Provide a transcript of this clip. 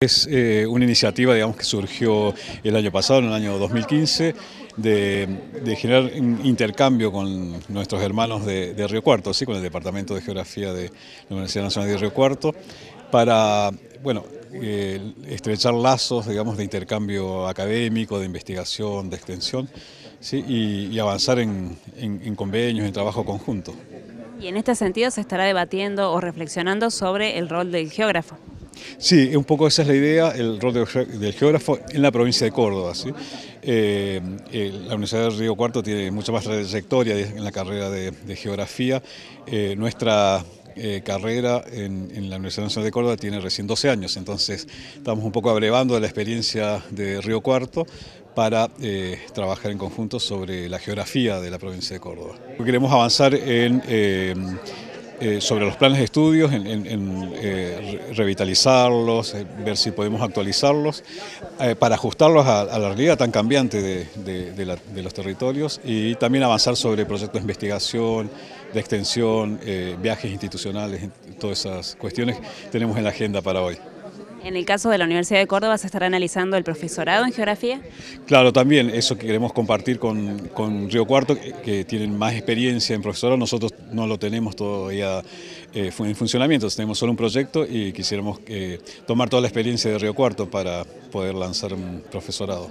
Es eh, una iniciativa digamos, que surgió el año pasado, en el año 2015, de, generar un intercambio con nuestros hermanos de, Río Cuarto, ¿sí? con el Departamento de Geografía de la Universidad Nacional de Río Cuarto, para bueno, eh, estrechar lazos digamos, de intercambio académico, de investigación, de extensión, ¿sí? y, avanzar en, en convenios, en trabajo conjunto. Y en este sentido se estará debatiendo o reflexionando sobre el rol del geógrafo. Sí, un poco esa es la idea, el rol del geógrafo en la provincia de Córdoba. Eh, eh, la Universidad de Río Cuarto tiene mucha más trayectoria en la carrera de, geografía. Eh, nuestra carrera en, la Universidad Nacional de Córdoba tiene recién 12 años, entonces estamos un poco abrevando de la experiencia de Río Cuarto para trabajar en conjunto sobre la geografía de la provincia de Córdoba. Queremos avanzar en eh, sobre los planes de estudios, en, eh, revitalizarlos, eh, ver si podemos actualizarlos, para ajustarlos a, la realidad tan cambiante de, los territorios y también avanzar sobre proyectos de investigación, de extensión, viajes institucionales, todas esas cuestiones tenemos en la agenda para hoy. En el caso de la Universidad de Córdoba, ¿se estará analizando el profesorado en geografía? Claro, también eso que queremos compartir con, Río Cuarto, que, tienen más experiencia en profesorado. Nosotros no lo tenemos todavía eh, en funcionamiento, tenemos solo un proyecto y quisiéramos eh, tomar toda la experiencia de Río Cuarto para poder lanzar un profesorado.